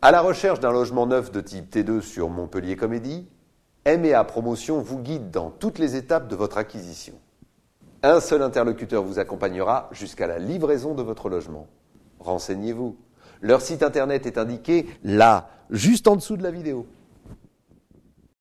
À la recherche d'un logement neuf de type T2 sur Montpellier Comédie, MEA Promotion vous guide dans toutes les étapes de votre acquisition. Un seul interlocuteur vous accompagnera jusqu'à la livraison de votre logement. Renseignez-vous. Leur site internet est indiqué là, juste en dessous de la vidéo.